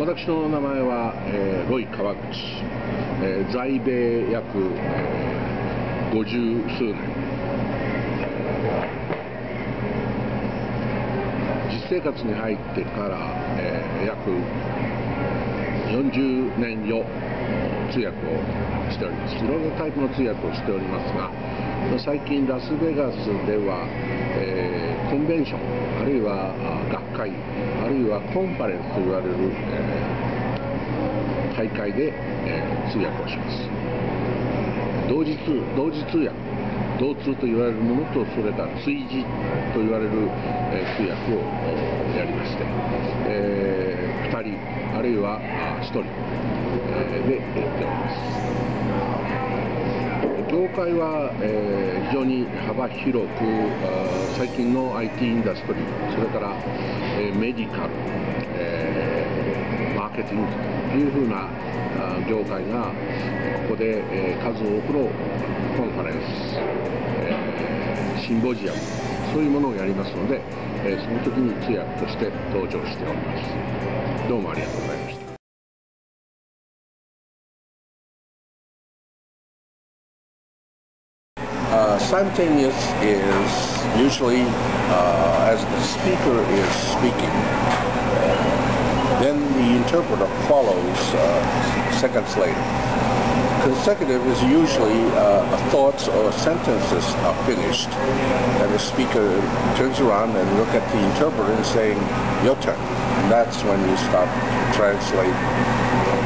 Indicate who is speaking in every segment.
Speaker 1: 私の名前は、えー、ロイ川口、えー、在米約、えー、50数年。実生活に入ってから、えー、約40年よ通訳をしております。いろんなタイプの通訳をしておりますが最近ラスベガスでは、えー、コンベンションあるいは学会あるいはコンファレンスと言われる、えー、大会で、えー、通訳をします。同時通同時通訳同通と言われるものとそれから追事と言われる、えー、通訳をやりまして、えー、2人あるいは1人、えー、でやっております。業界は、えー、非常に幅広く最近の IT インダストリーそれから、えー、メディカル、えー、マーケティングというふうな業界がここで、えー、数多くのコンファレンス、えー、シンボジアムそういうものをやりますので、えー、その時に通訳として登場しております。どうもありがとうございました。Uh, simultaneous is usually uh, as the speaker is speaking. Uh, then the interpreter follows uh, seconds later. Consecutive is usually thoughts or sentences are finished and the speaker turns around and look at the interpreter and saying, your turn. And that's when you start to translate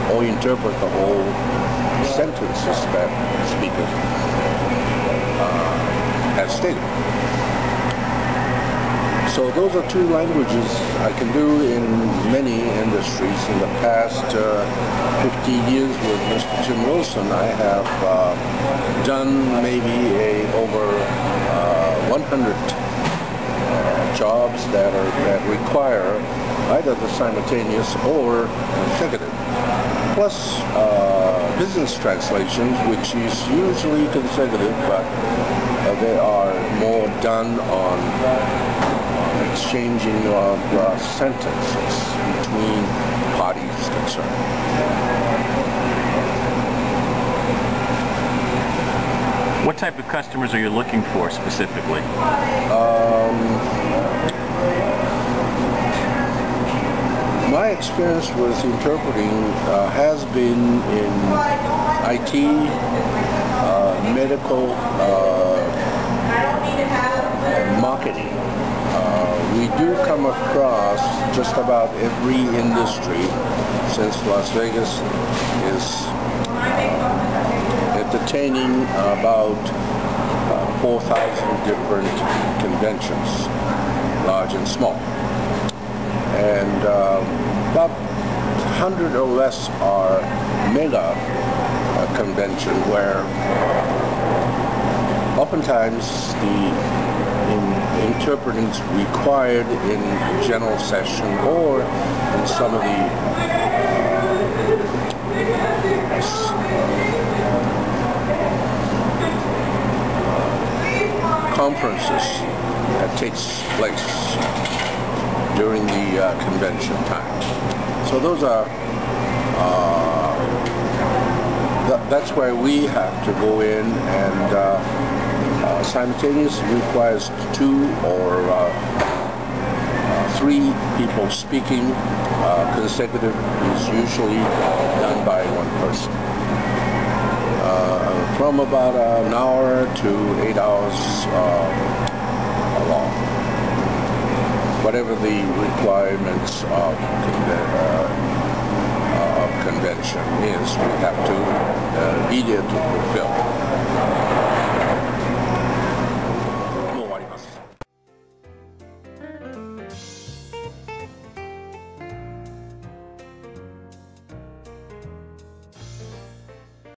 Speaker 1: or interpret the whole sentences that the speaker has stated. So those are two languages I can do in many industries. In the past uh, 15 years with Mr. Tim Wilson, I have uh, done maybe a over uh, 100 uh, jobs that are that require either the simultaneous or consecutive. Plus uh, business translations, which is usually consecutive, but uh, they are more done on, exchanging of uh, sentences between parties concerned.
Speaker 2: What type of customers are you looking for specifically?
Speaker 1: Um, my experience with interpreting uh, has been in IT, uh, medical, uh, marketing. Uh, we do come across just about every industry since Las Vegas is entertaining about uh, 4,000 different conventions, large and small. And uh, about 100 or less are mega uh, convention where oftentimes the in required in general session or in some of the conferences that takes place during the uh, convention time. So those are uh, th that's where we have to go in and uh, uh, simultaneous requires two or uh, uh, three people speaking. consecutive is usually done by one person. from about an hour to eight hours whatever the requirements of, uh, of convention is, we have to uh, there to fulfill.